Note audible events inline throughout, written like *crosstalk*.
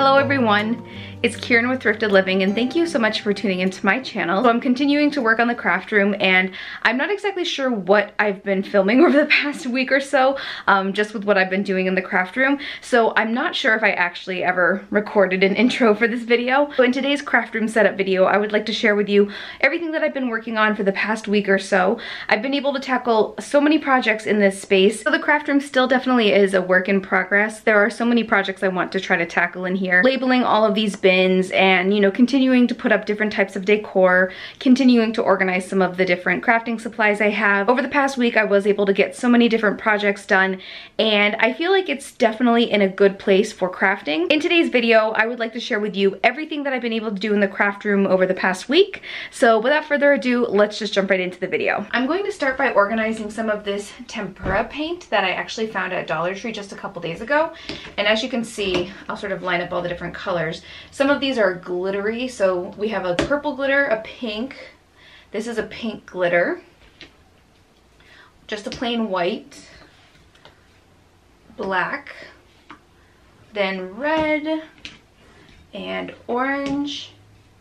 Hello everyone, it's Kieran with Thrifted Living and thank you so much for tuning into my channel. So I'm continuing to work on the craft room and I'm not exactly sure what I've been filming *laughs* over the past week or so, um, just with what I've been doing in the craft room. So I'm not sure if I actually ever recorded an *laughs* intro for this video. So in today's craft room setup video, I would like to share with you everything that I've been working on for the past week or so. I've been able to tackle so many projects in this space. So the craft room still definitely is a work in progress. There are so many projects I want to try to tackle in here. Labeling all of these bins and, you know, continuing to put up different types of decor, continuing to organize some of the different crafting supplies I have. Over the past week, I was able to get so many different projects done and I feel like it's definitely in a good place for crafting. In today's video, I would like to share with you everything that I've been able to do in the craft room over the past week. So without further ado, let's just jump right into the video. I'm going to start by organizing some of this tempera paint that I actually found at Dollar Tree just a couple days ago. And as you can see, I'll sort of line up all the different colors. Some of these are glittery, so we have a purple glitter, a pink, this is a pink glitter, just a plain white, black, then red, and orange,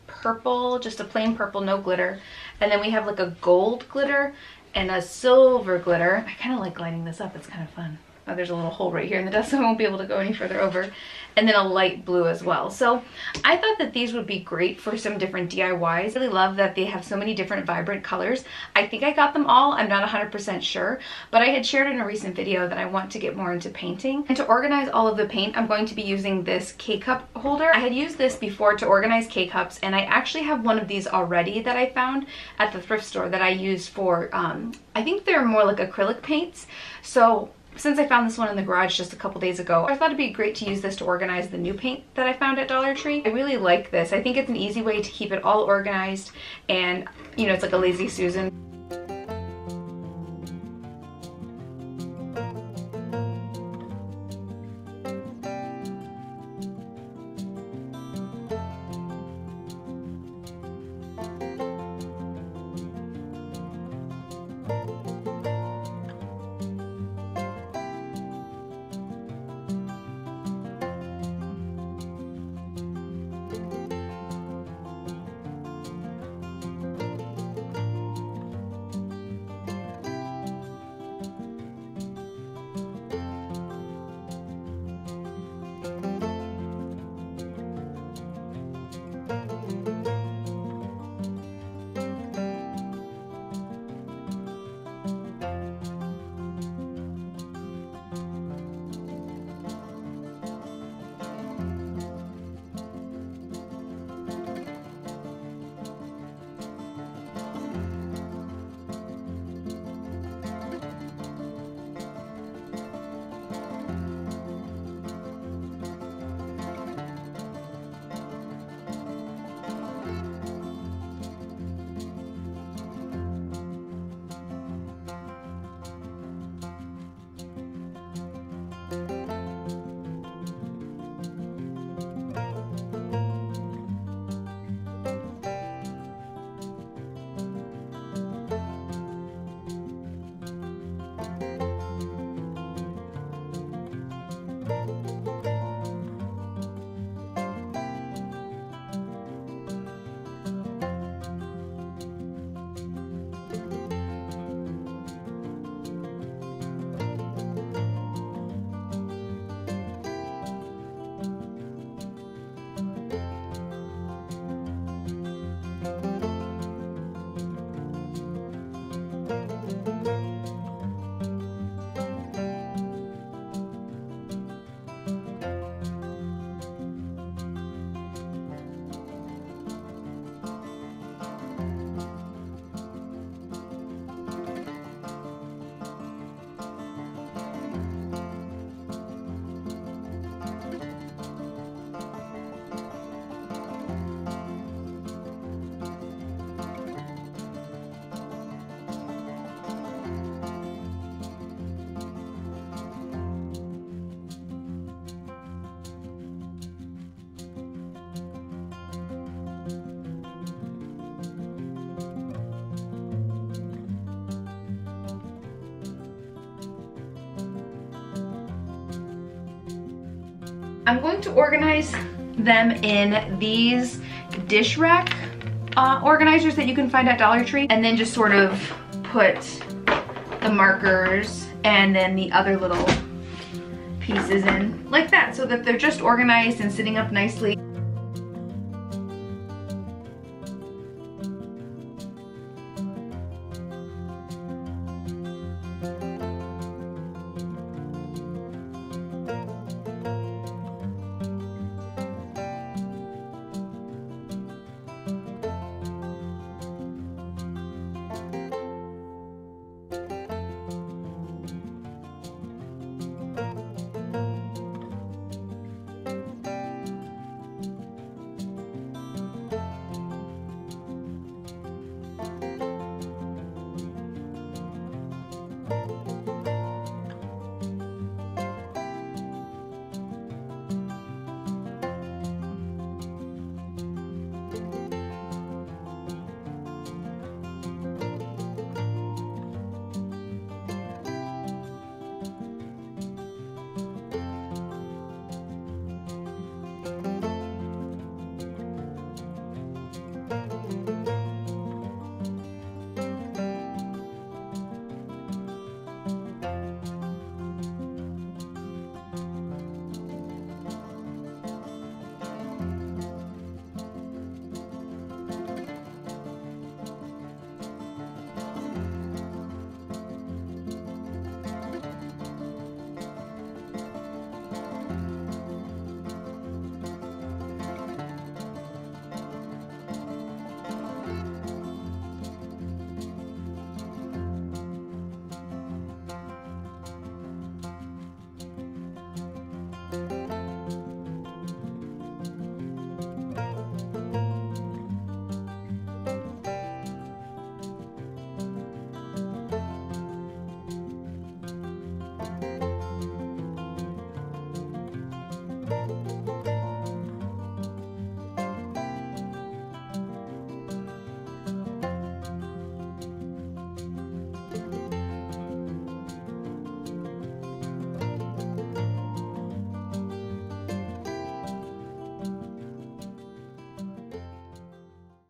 purple, just a plain purple, no glitter, and then we have like a gold glitter and a silver glitter. I kind of like lighting this up, it's kind of fun. Oh, there's a little hole right here in the dust so *laughs* I won't be able to go any further over. And then a light blue as well. So I thought that these would be great for some different DIYs. I really love that they have so many different vibrant colors. I think I got them all. I'm not 100% sure. But I had shared in a recent video that I want to get more into painting. And to organize all of the paint, I'm going to be using this K-cup holder. I had used this before to organize K-cups and I actually have one of these already that I found at the thrift store that I use for, um, I think they're more like acrylic paints. So since I found this one in the garage just a couple days ago, I thought it'd be great to use this to organize the new paint that I found at Dollar Tree. I really like this. I think it's an easy way to keep it all organized and, you know, it's like a lazy Susan. I'm going to organize them in these dish rack uh, organizers that you can find at Dollar Tree and then just sort of put the markers and then the other little pieces in like that so that they're just organized and sitting up nicely.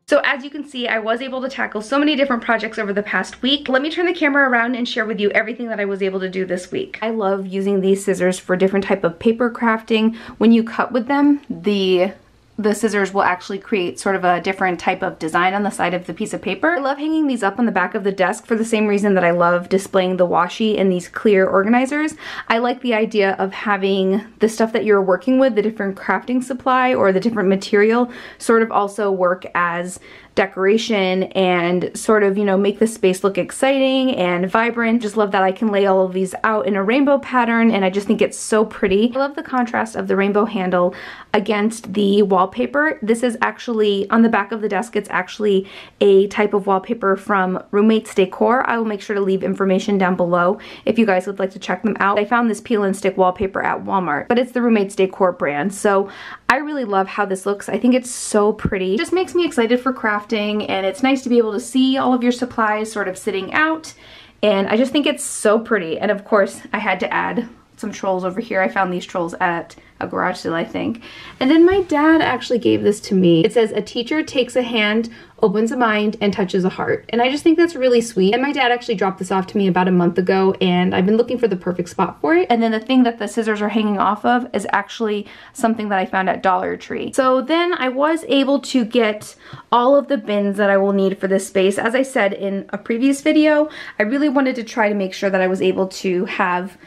So as you can see, I was able to tackle so many different projects over the past week. Let me turn the camera around and share with you everything that I was able to do this week. I love using these scissors for different type of paper crafting. When you cut with them, the the scissors will actually create sort of a different type of design on the side of the piece of paper. I love hanging these up on the back of the desk for the same reason that I love displaying the washi in these clear organizers. I like the idea of having the stuff that you're working with, the different crafting supply or the different material, sort of also work as decoration and sort of, you know, make the space look exciting and vibrant. Just love that I can lay all of these out in a rainbow pattern and I just think it's so pretty. I love the contrast of the rainbow handle against the wallpaper. This is actually, on the back of the desk, it's actually a type of wallpaper from Roommates Decor. I will make sure to leave information down below if you guys would like to check them out. I found this peel and stick wallpaper at Walmart, but it's the Roommates Decor brand. So I really love how this looks. I think it's so pretty. It just makes me excited for crafting and it's nice to be able to see all of your supplies sort of sitting out and I just think it's so pretty and of course I had to add some trolls over here. I found these trolls at a garage sale, I think. And then my dad actually gave this to me. It says, a teacher takes a hand, opens a mind, and touches a heart. And I just think that's really sweet. And my dad actually dropped this off to me about a month ago, and I've been looking for the perfect spot for it. And then the thing that the scissors are hanging off of is actually something that I found at Dollar Tree. So then I was able to get all of the bins that I will need for this space. As I said in a previous video, I really wanted to try to make sure that I was able to have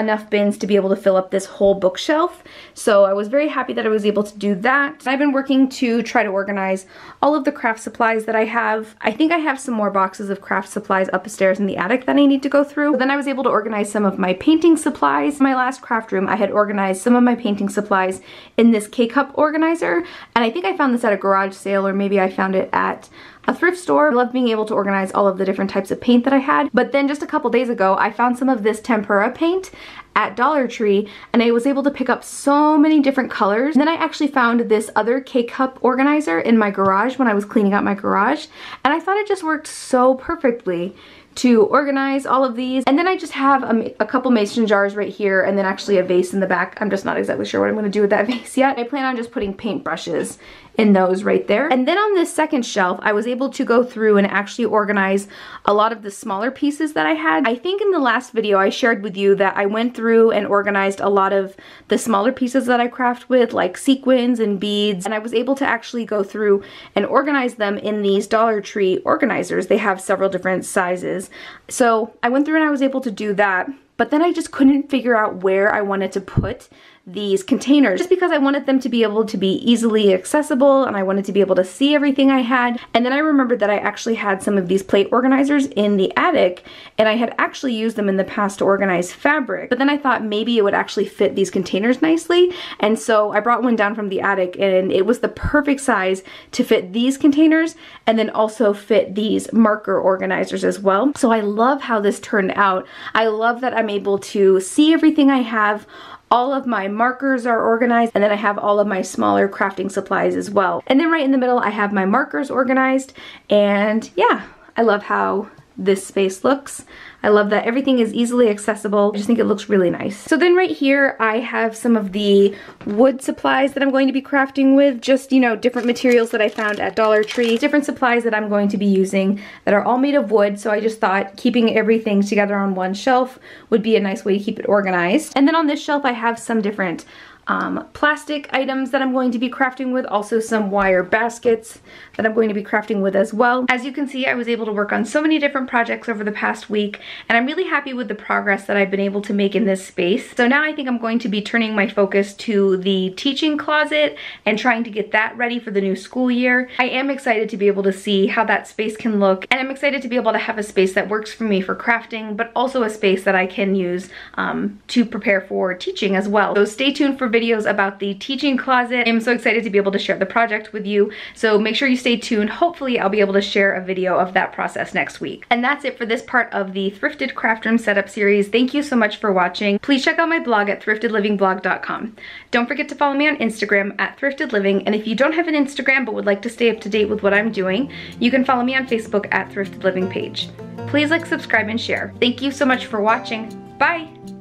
enough bins to be able to fill up this whole bookshelf. So I was very happy that I was able to do that. I've been working to try to organize all of the craft supplies that I have. I think I have some more boxes of craft supplies upstairs in the attic that I need to go through. Then I was able to organize some of my painting supplies. In my last craft room, I had organized some of my painting supplies in this K-Cup organizer. And I think I found this at a garage sale or maybe I found it at a thrift store. I love being able to organize all of the different types of paint that I had. But then just a couple days ago, I found some of this tempera paint at Dollar Tree and I was able to pick up so many different colors. And then I actually found this other K-cup organizer in my garage when I was cleaning out my garage and I thought it just worked so perfectly to organize all of these. And then I just have a, a, couple mason jars right here and then actually a vase in the back. I'm just not exactly sure what I'm gonna do with that *laughs* vase yet. I plan on just putting paint brushes in those right there. And then on this second shelf, I was able to go through and actually organize a lot of the smaller pieces that I had. I think in the last video I shared with you that I went through and organized a lot of the smaller pieces that I craft with, like sequins and beads, and I was able to actually go through and organize them in these Dollar Tree organizers. They have several different sizes. So I went through and I was able to do that, but then I just couldn't figure out where I wanted to put these containers just because I wanted them to be able to be easily accessible and I wanted to be able to see everything I had. And then I remembered that I actually had some of these plate organizers in the attic and I had actually used them in the past to organize fabric. But then I thought maybe it would actually fit these containers nicely. And so I brought one down from the attic and it was the perfect size to fit these containers and then also fit these marker organizers as well. So I love how this turned out. I love that I'm able to see everything I have all of my markers are organized and then I have all of my smaller crafting supplies as well. And then right in the middle I have my markers organized and yeah, I love how this space looks. I love that everything is easily accessible. I just think it looks really nice. So then right here, I have some of the wood supplies that I'm going to be crafting with. Just, you know, different materials that I found at Dollar Tree. Different supplies that I'm going to be using that are all made of wood. So I just thought keeping everything together on one shelf would be a nice way to keep it organized. And then on this shelf, I have some different um, plastic items that I'm going to be crafting with, also some wire baskets that I'm going to be crafting with as well. As you can see, I was able to work on so many different projects over the past week, and I'm really happy with the progress that I've been able to make in this space. So now I think I'm going to be turning my focus to the teaching closet and trying to get that ready for the new school year. I am excited to be able to see how that space can look, and I'm excited to be able to have a space that works for me for crafting, but also a space that I can use um, to prepare for teaching as well. So stay tuned for videos videos about the teaching closet. I'm so excited to be able to share the project with you. So make sure you stay tuned. Hopefully I'll be able to share a video of that process next week. And that's it for this part of the Thrifted Craft Room Setup series. Thank you so much for watching. Please check out my blog at thriftedlivingblog.com. Don't forget to follow me on Instagram at thriftedliving. And if you don't have an Instagram but would like to stay up to date with what I'm doing, you can follow me on Facebook at Thrifted Living page. Please like, subscribe, and share. Thank you so much for watching. Bye!